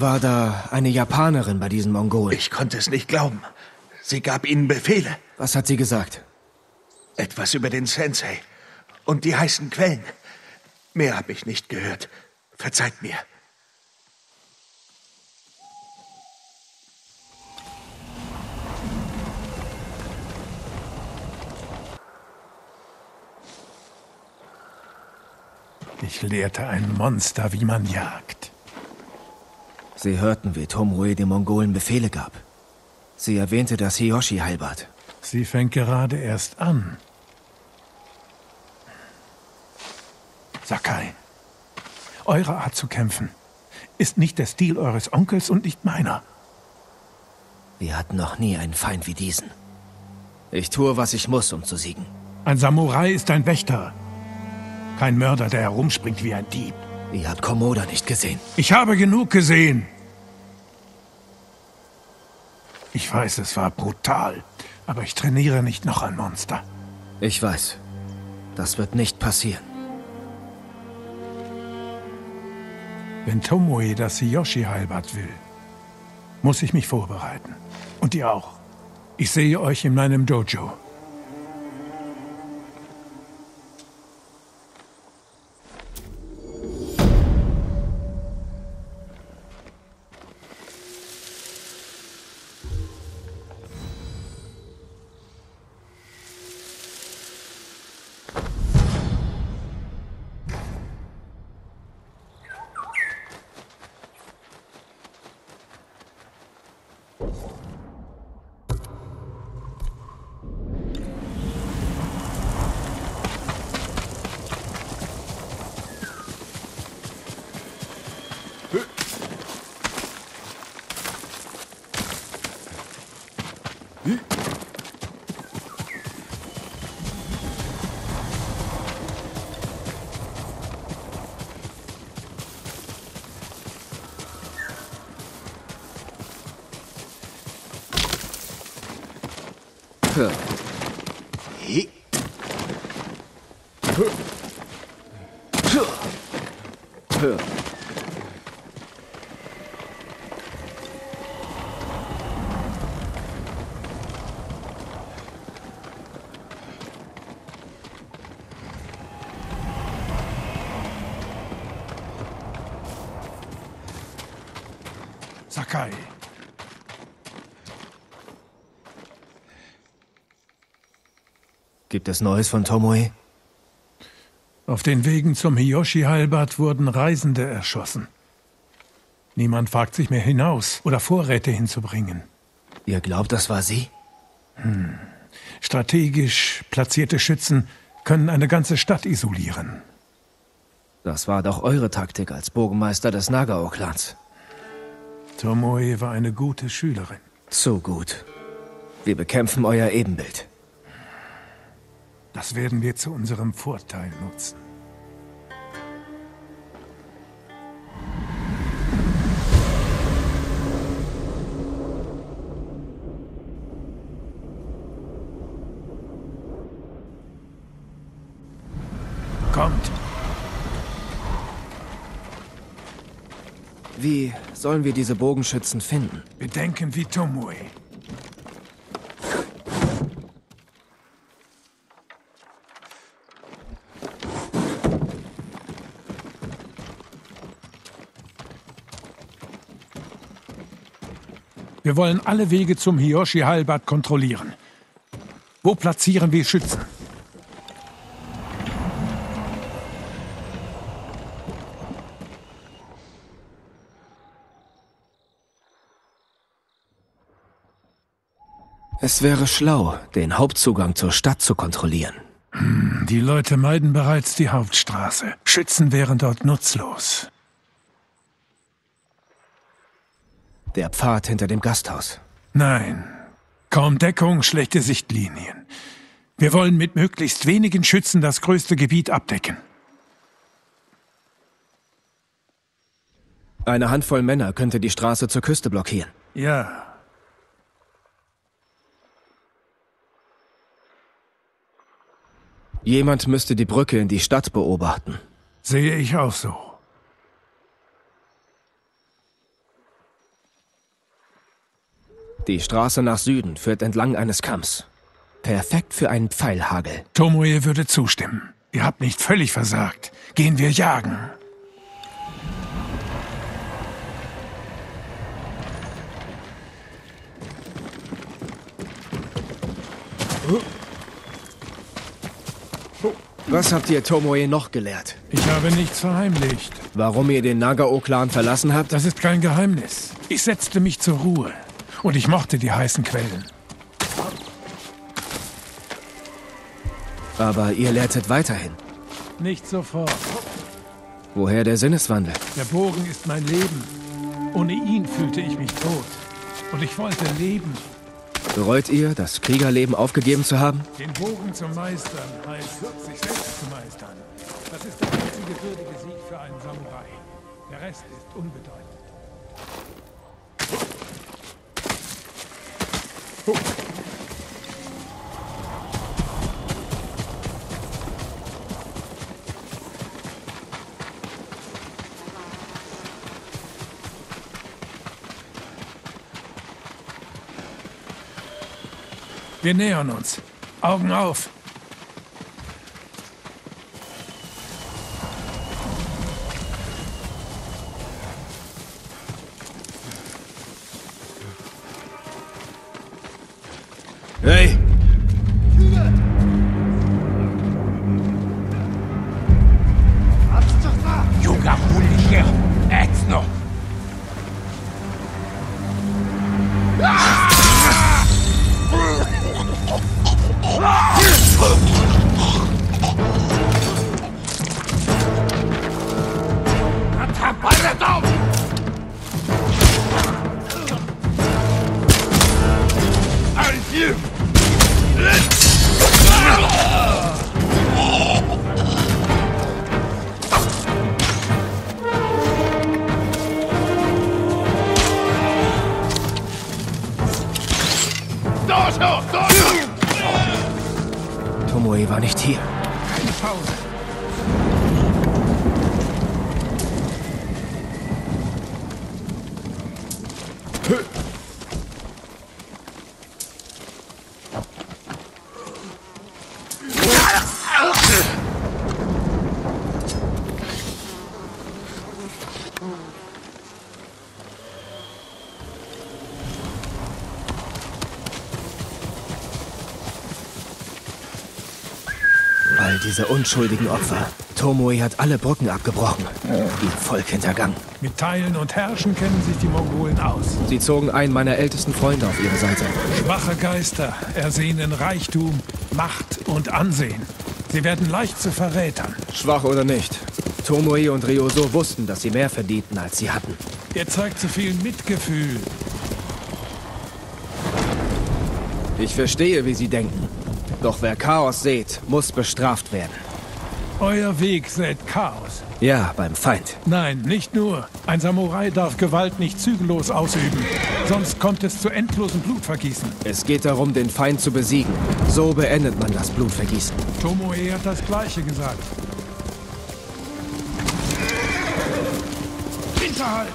War da eine Japanerin bei diesen Mongolen? Ich konnte es nicht glauben. Sie gab ihnen Befehle. Was hat sie gesagt? Etwas über den Sensei und die heißen Quellen. Mehr habe ich nicht gehört. Verzeiht mir. Ich lehrte ein Monster, wie man jagt. Sie hörten, wie Tomoe den Mongolen Befehle gab. Sie erwähnte das Hiyoshi-Heilbad. Sie fängt gerade erst an. Sakai, eure Art zu kämpfen ist nicht der Stil eures Onkels und nicht meiner. Wir hatten noch nie einen Feind wie diesen. Ich tue, was ich muss, um zu siegen. Ein Samurai ist ein Wächter. Kein Mörder, der herumspringt wie ein Dieb. Ihr habt Komoda nicht gesehen. Ich habe genug gesehen. Ich weiß, es war brutal, aber ich trainiere nicht noch ein Monster. Ich weiß. Das wird nicht passieren. Wenn Tomoe das Hiyoshi-Heilbad will, muss ich mich vorbereiten. Und ihr auch. Ich sehe euch in meinem Dojo. Gibt es Neues von Tomoe? auf den Wegen zum Hiyoshi-Heilbad wurden Reisende erschossen. Niemand wagt sich mehr hinaus oder Vorräte hinzubringen. Ihr glaubt, das war sie? Strategisch platzierte Schützen können eine ganze Stadt isolieren. Das war doch eure Taktik als Burgenmeister des Nagao-Clans. Tomoe war eine gute Schülerin. Zu gut. Wir bekämpfen euer Ebenbild. Das werden wir zu unserem Vorteil nutzen. Kommt, Wie sollen wir diese Bogenschützen finden? bedenken wie Tomoe. Wir wollen alle Wege zum Hiyoshi-Heilbad kontrollieren. Wo platzieren wir Schützen? Es wäre schlau, den Hauptzugang zur Stadt zu kontrollieren. Die Leute meiden bereits die Hauptstraße. Schützen wären dort nutzlos. Der Pfad hinter dem Gasthaus. Nein. Kaum Deckung, schlechte Sichtlinien. Wir wollen mit möglichst wenigen Schützen das größte Gebiet abdecken. Eine Handvoll Männer könnte die Straße zur Küste blockieren. Ja. Jemand müsste die Brücke in die Stadt beobachten. Sehe ich auch so. Die Straße nach Süden führt entlang eines Kamms. Perfekt für einen Pfeilhagel. Tomoe würde zustimmen. Ihr habt nicht völlig versagt. Gehen wir jagen. Was habt ihr Tomoe noch gelehrt? Ich habe nichts verheimlicht. Warum ihr den Nagao-Clan verlassen habt? Das ist kein Geheimnis. Ich setzte mich zur Ruhe. Und ich mochte die heißen Quellen. Aber ihr lehrtet weiterhin. Nicht sofort. Woher der Sinneswandel? Der Bogen ist mein Leben. Ohne ihn fühlte ich mich tot. Und ich wollte leben. Bereut ihr, das Kriegerleben aufgegeben zu haben? Den Bogen zu meistern heißt, sich selbst zu meistern. Das ist der einzige würdige Sieg für einen Samurai. Der Rest ist unbedeutend. Wir nähern uns. Augen auf. All diese unschuldigen Opfer. Tomoe hat alle Brücken abgebrochen. Ihr Volk hintergangen. Mit Teilen und Herrschen kennen sich die Mongolen aus. Sie zogen einen meiner ältesten Freunde auf ihre Seite. Schwache Geister ersehnen Reichtum, Macht und Ansehen. Sie werden leicht zu Verrätern. Schwach oder nicht. Tomoe und Ryoso wussten, dass sie mehr verdienten, als sie hatten. Ihr zeigt zu viel Mitgefühl. Ich verstehe, wie sie denken. Doch wer Chaos sät, muss bestraft werden. Euer Weg sät Chaos. Ja, beim Feind. Nein, nicht nur. Ein Samurai darf Gewalt nicht zügellos ausüben. Sonst kommt es zu endlosen Blutvergießen. Es geht darum, den Feind zu besiegen. So beendet man das Blutvergießen. Tomoe hat das Gleiche gesagt. God!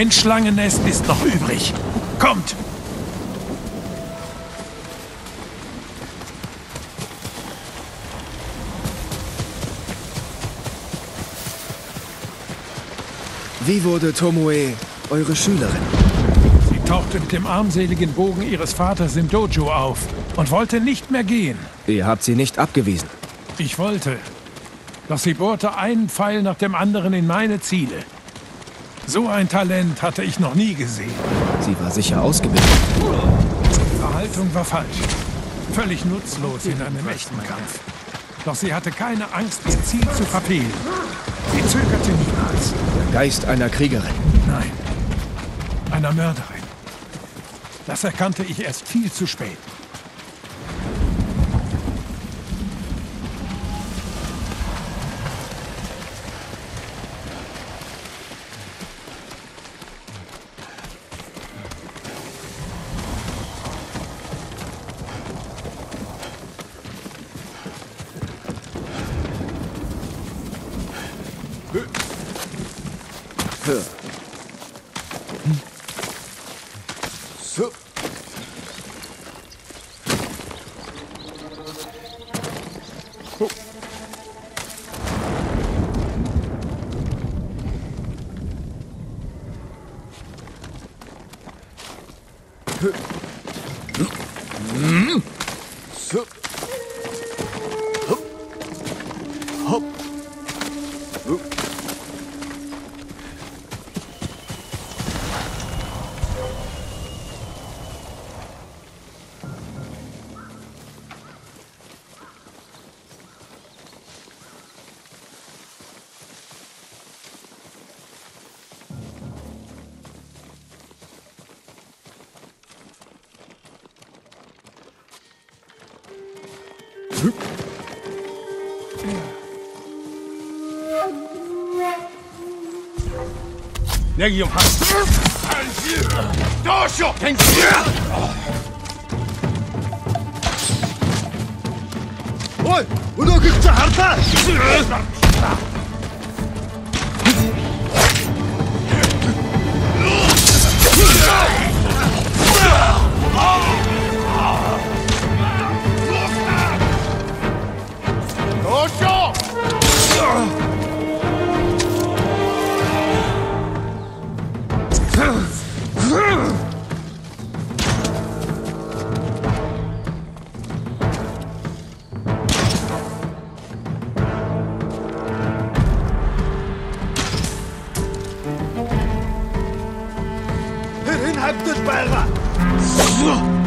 Ein Schlangennest ist noch übrig. Kommt! Wie wurde Tomoe eure Schülerin? Sie tauchte mit dem armseligen Bogen ihres Vaters im Dojo auf und wollte nicht mehr gehen. Ihr habt sie nicht abgewiesen. Ich wollte. Doch sie bohrte einen Pfeil nach dem anderen in meine Ziele. So ein Talent hatte ich noch nie gesehen. Sie war sicher ausgebildet. Ihre Haltung war falsch. Völlig nutzlos in einem echten Kampf. Doch sie hatte keine Angst, ihr Ziel zu verfehlen. Sie zögerte niemals. Der Geist einer Kriegerin. Nein, einer Mörderin. Das erkannte ich erst viel zu spät. Ха. 哪几个？多少？天启！喂，我那个叫啥子？halbtot Bayra! So.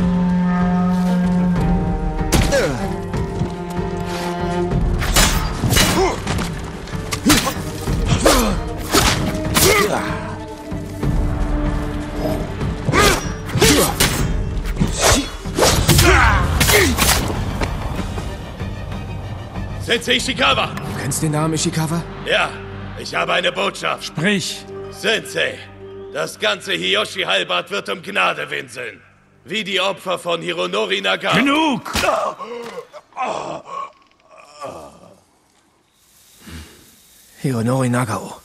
Sensei Ishikawa! Du kennst den Namen Ishikawa? Ja, ich habe eine Botschaft. Sprich! Sensei, das ganze Hiyoshi-Halbad wird um Gnade winseln. Wie die Opfer von Hironori Naga. genug! Hironori Nagao.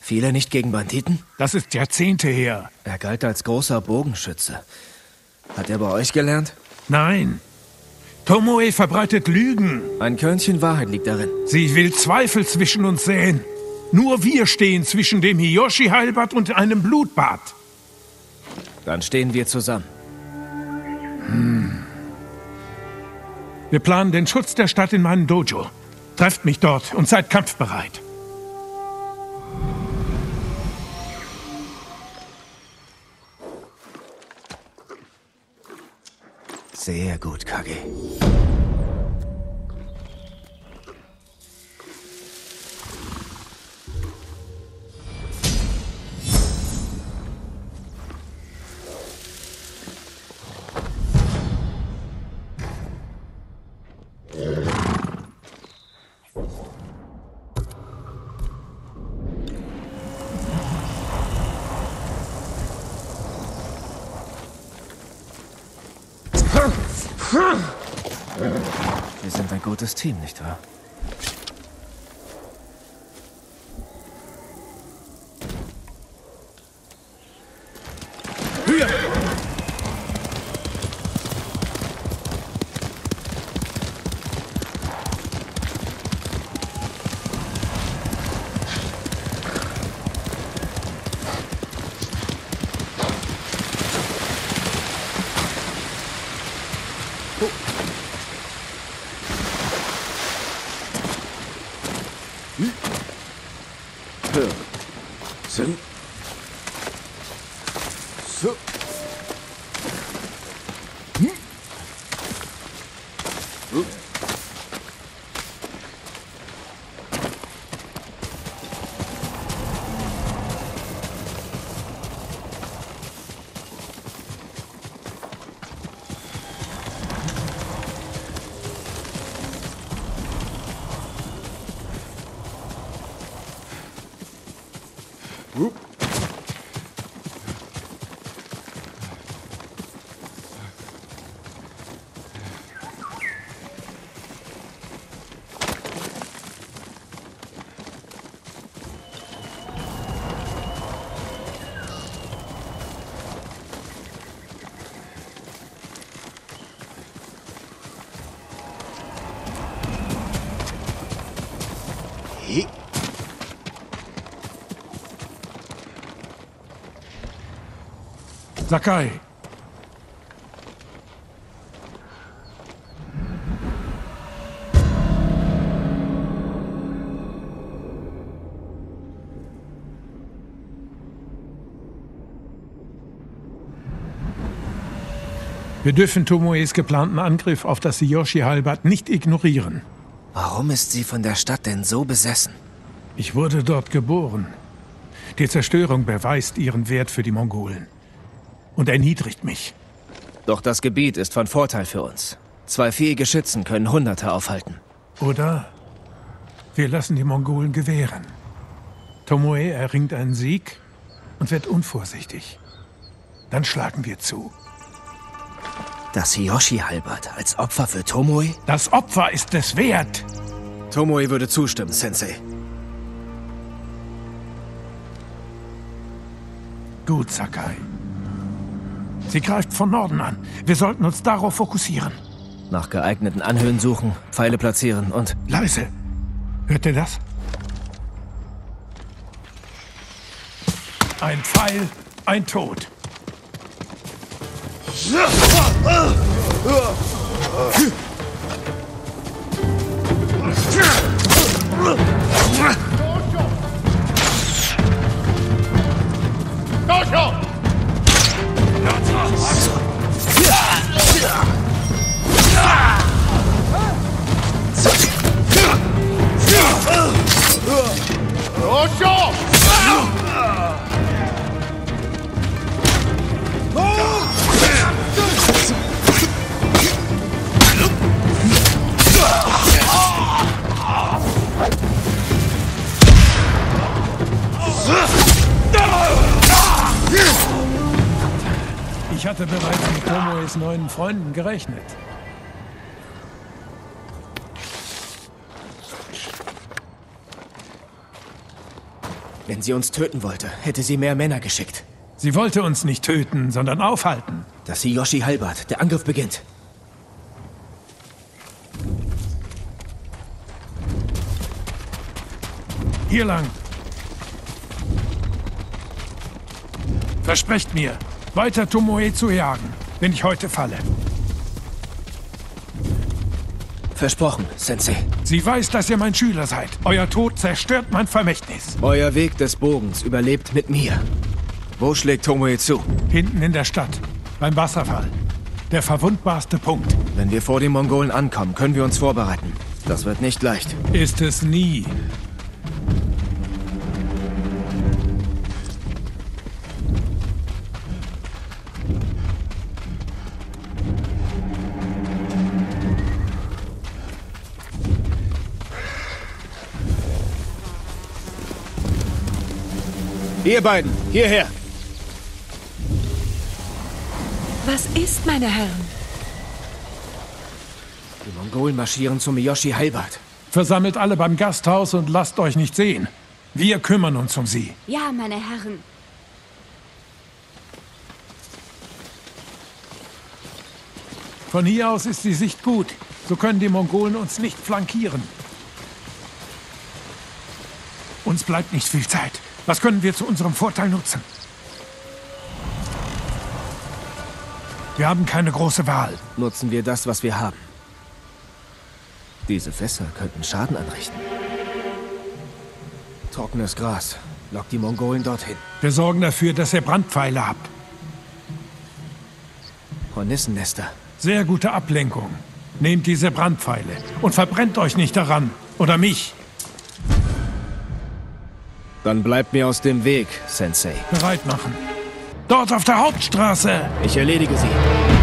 Viele nicht gegen Banditen? Das ist Jahrzehnte her. Er galt als großer Bogenschütze. Hat er bei euch gelernt? Nein. Tomoe verbreitet Lügen. Ein Körnchen Wahrheit liegt darin. Sie will Zweifel zwischen uns säen. Nur wir stehen zwischen dem Hiyoshi-Heilbad und einem Blutbad. Dann stehen wir zusammen. Wir planen den Schutz der Stadt in meinem Dojo. Trefft mich dort und seid kampfbereit. Sehr gut, Kage. Team, nicht wahr? Uh. Sakai. Wir dürfen Tomoes geplanten Angriff auf das Yoshi-Halbad nicht ignorieren. Warum ist sie von der Stadt denn so besessen? Ich wurde dort geboren. Die Zerstörung beweist ihren Wert für die Mongolen und erniedrigt mich. Doch das Gebiet ist von Vorteil für uns. Zwei fähige Schützen können Hunderte aufhalten. Oder wir lassen die Mongolen gewähren. Tomoe erringt einen Sieg und wird unvorsichtig. Dann schlagen wir zu. Das Hiyoshi-Halbert als Opfer für Tomoe? Das Opfer ist es wert. Tomoe würde zustimmen, Sensei. Gut, Sakai. Sie greift von Norden an. Wir sollten uns darauf fokussieren. Nach geeigneten Anhöhen suchen, Pfeile platzieren und... Leise. Hört ihr das? Ein Pfeil, ein Tod. Wenn sie uns töten wollte, hätte sie mehr Männer geschickt. Sie wollte uns nicht töten, sondern aufhalten. Das Hiyoshi-Halbert. Der Angriff beginnt. Hier lang. Versprecht mir, weiter Tomoe zu jagen, wenn ich heute falle. Versprochen, Sensei. Sie weiß, dass ihr mein Schüler seid. Euer Tod zerstört mein Vermächtnis. Euer Weg des Bogens überlebt mit mir. Wo schlägt Tomoe zu? Hinten in der Stadt, beim Wasserfall. Der verwundbarste Punkt. Wenn wir vor den Mongolen ankommen, können wir uns vorbereiten. Das wird nicht leicht. Ist es nie. Ihr beiden, hierher! Was ist, meine Herren? Die Mongolen marschieren zum Miyoshi-Halbert. Versammelt alle beim Gasthaus und lasst euch nicht sehen. Wir kümmern uns um sie. Ja, meine Herren. Von hier aus ist die Sicht gut. So können die Mongolen uns nicht flankieren. Uns bleibt nicht viel Zeit. Was können wir zu unserem Vorteil nutzen? Wir haben keine große Wahl. Nutzen wir das, was wir haben. Diese Fässer könnten Schaden anrichten. Trockenes Gras. Lock die Mongolen dorthin. Wir sorgen dafür, dass ihr Brandpfeile habt. Hornissennester. Sehr gute Ablenkung. Nehmt diese Brandpfeile und verbrennt euch nicht daran. Oder mich. Dann bleibt mir aus dem Weg, Sensei. Bereit machen. Dort auf der Hauptstraße. Ich erledige sie.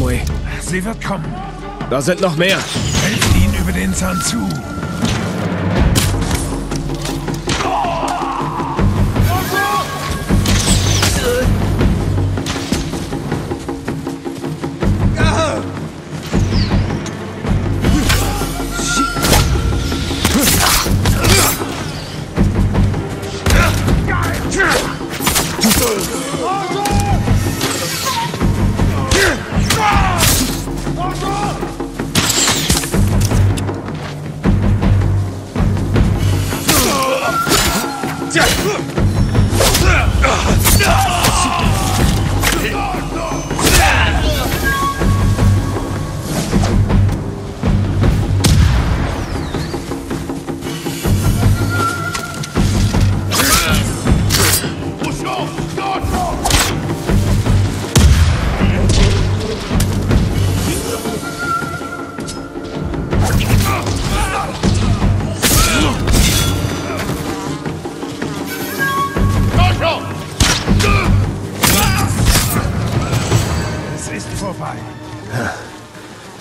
Tomoe. Sie wird kommen. Da sind noch mehr. Helft ihnen über den Zahn zu.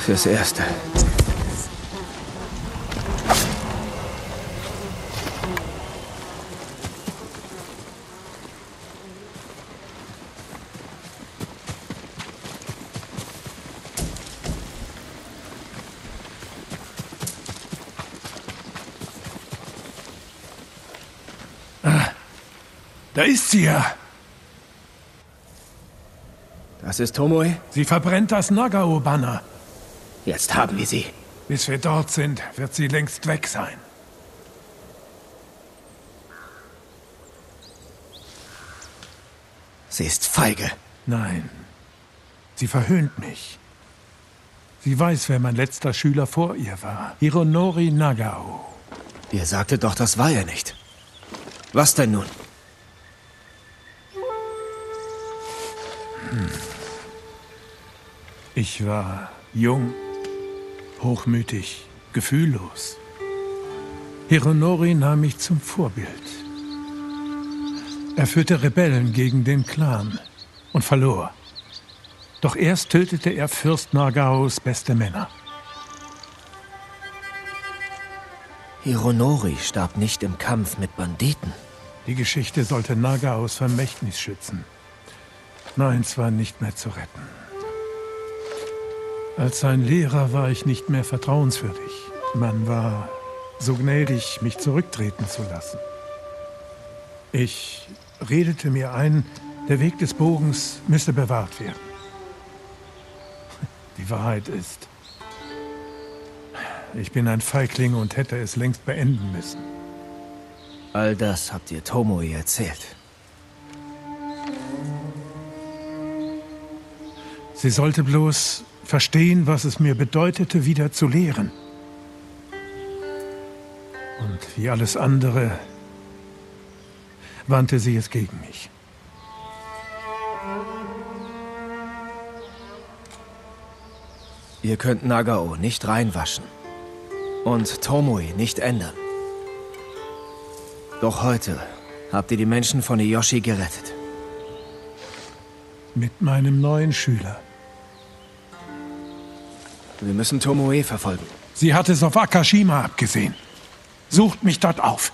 Fürs Erste. Da ist sie ja. Das ist Tomoe. Sie verbrennt das Nagao-Banner. Jetzt haben wir sie. Bis wir dort sind, wird sie längst weg sein. Sie ist feige. Nein, sie verhöhnt mich. Sie weiß, wer mein letzter Schüler vor ihr war. Hironori Nagao. Ihr sagtet doch, das war er nicht. Was denn nun? Ich war jung, hochmütig, gefühllos. Hironori nahm mich zum Vorbild. Er führte Rebellen gegen den Clan und verlor. Doch erst tötete er Fürst Nagaos beste Männer. Hironori starb nicht im Kampf mit Banditen. Die Geschichte sollte Nagaos Vermächtnis schützen. Meins war nicht mehr zu retten. Als sein Lehrer war ich nicht mehr vertrauenswürdig. Man war so gnädig, mich zurücktreten zu lassen. Ich redete mir ein, der Weg des Bogens müsse bewahrt werden. Die Wahrheit ist, ich bin ein Feigling und hätte es längst beenden müssen. All das habt ihr Tomoe erzählt. Sie sollte bloß verstehen, was es mir bedeutete, wieder zu lehren. Und wie alles andere wandte sie es gegen mich. Ihr könnt Nagao nicht reinwaschen. Und Tomoe nicht ändern. Doch heute habt ihr die Menschen von Iyoshi gerettet. Mit meinem neuen Schüler. Wir müssen Tomoe verfolgen. Sie hat es auf Akashima abgesehen. Sucht mich dort auf.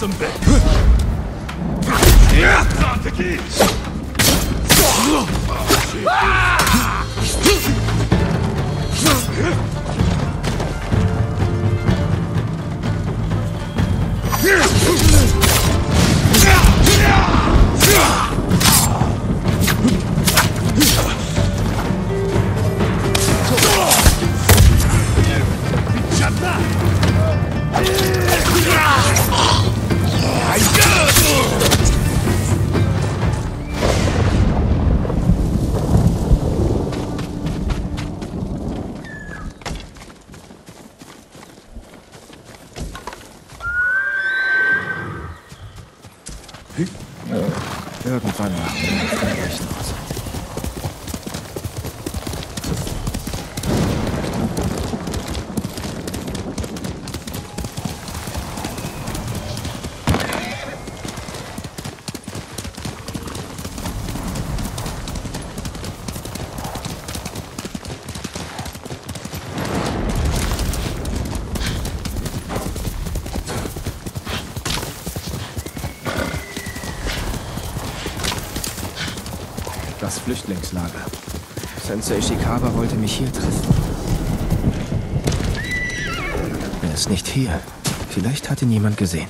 some bit. Oh, Flüchtlingslager. Sensei Ishikawa wollte mich hier treffen. Er ist nicht hier. Vielleicht hat ihn jemand gesehen.